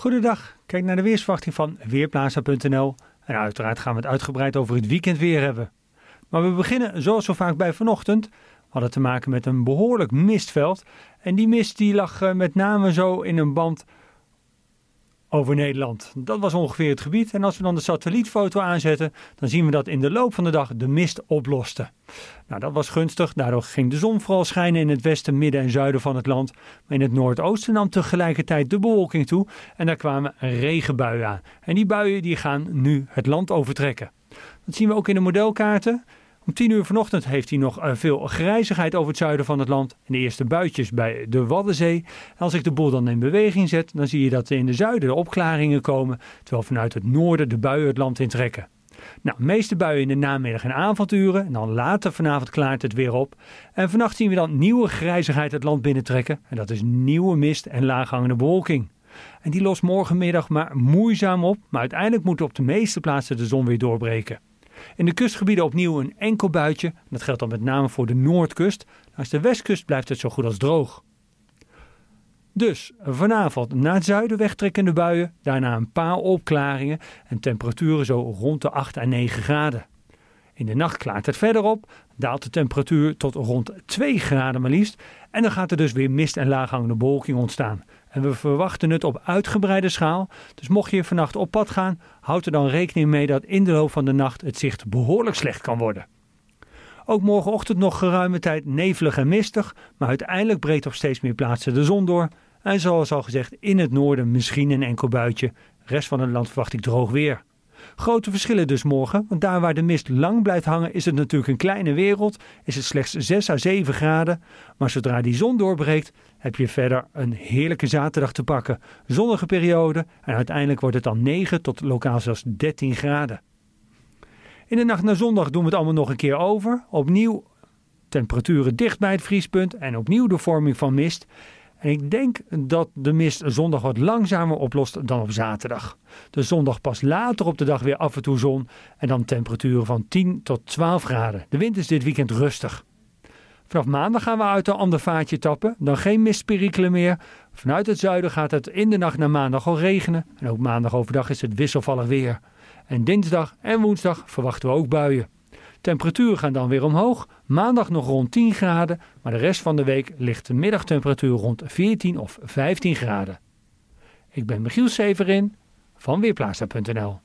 Goedendag, kijk naar de weersverwachting van Weerplaza.nl. En uiteraard gaan we het uitgebreid over het weekend weer hebben. Maar we beginnen zoals zo vaak bij vanochtend. We hadden te maken met een behoorlijk mistveld. En die mist die lag eh, met name zo in een band over Nederland. Dat was ongeveer het gebied. En als we dan de satellietfoto aanzetten, dan zien we dat in de loop van de dag de mist oploste. Nou, dat was gunstig. Daardoor ging de zon vooral schijnen in het westen, midden en zuiden van het land. Maar in het noordoosten nam tegelijkertijd de bewolking toe en daar kwamen regenbuien aan. En die buien die gaan nu het land overtrekken. Dat zien we ook in de modelkaarten. Om 10 uur vanochtend heeft hij nog eh, veel grijzigheid over het zuiden van het land. En de eerste buitjes bij de Waddenzee. als ik de boel dan in beweging zet, dan zie je dat in de zuiden de opklaringen komen. Terwijl vanuit het noorden de buien het land intrekken. Nou, meeste buien in de namiddag en avonduren. En dan later vanavond klaart het weer op. En vannacht zien we dan nieuwe grijzigheid het land binnentrekken. En dat is nieuwe mist en laaghangende bewolking. En die lost morgenmiddag maar moeizaam op. Maar uiteindelijk moet op de meeste plaatsen de zon weer doorbreken. In de kustgebieden opnieuw een enkel buitje. Dat geldt dan met name voor de noordkust. Langs de westkust blijft het zo goed als droog. Dus vanavond naar het zuiden wegtrekkende buien, daarna een paar opklaringen en temperaturen zo rond de 8 à 9 graden. In de nacht klaart het verder op, daalt de temperatuur tot rond 2 graden maar liefst en dan gaat er dus weer mist en laaghangende bewolking ontstaan. En we verwachten het op uitgebreide schaal. Dus mocht je vannacht op pad gaan, houd er dan rekening mee dat in de loop van de nacht het zicht behoorlijk slecht kan worden. Ook morgenochtend nog geruime tijd nevelig en mistig, maar uiteindelijk breekt op steeds meer plaatsen de zon door. En zoals al gezegd, in het noorden misschien een enkel buitje. rest van het land verwacht ik droog weer. Grote verschillen dus morgen, want daar waar de mist lang blijft hangen is het natuurlijk een kleine wereld, is het slechts 6 à 7 graden. Maar zodra die zon doorbreekt, heb je verder een heerlijke zaterdag te pakken. Zonnige periode en uiteindelijk wordt het dan 9 tot lokaal zelfs 13 graden. In de nacht naar zondag doen we het allemaal nog een keer over. Opnieuw temperaturen dicht bij het vriespunt en opnieuw de vorming van mist. En ik denk dat de mist zondag wat langzamer oplost dan op zaterdag. De zondag pas later op de dag weer af en toe zon en dan temperaturen van 10 tot 12 graden. De wind is dit weekend rustig. Vanaf maandag gaan we uit een ander vaatje tappen. Dan geen mistperikelen meer. Vanuit het zuiden gaat het in de nacht naar maandag al regenen. En ook maandag overdag is het wisselvallig weer. En dinsdag en woensdag verwachten we ook buien. Temperaturen gaan dan weer omhoog. Maandag nog rond 10 graden, maar de rest van de week ligt de middagtemperatuur rond 14 of 15 graden. Ik ben Michiel Severin van Weerplaza.nl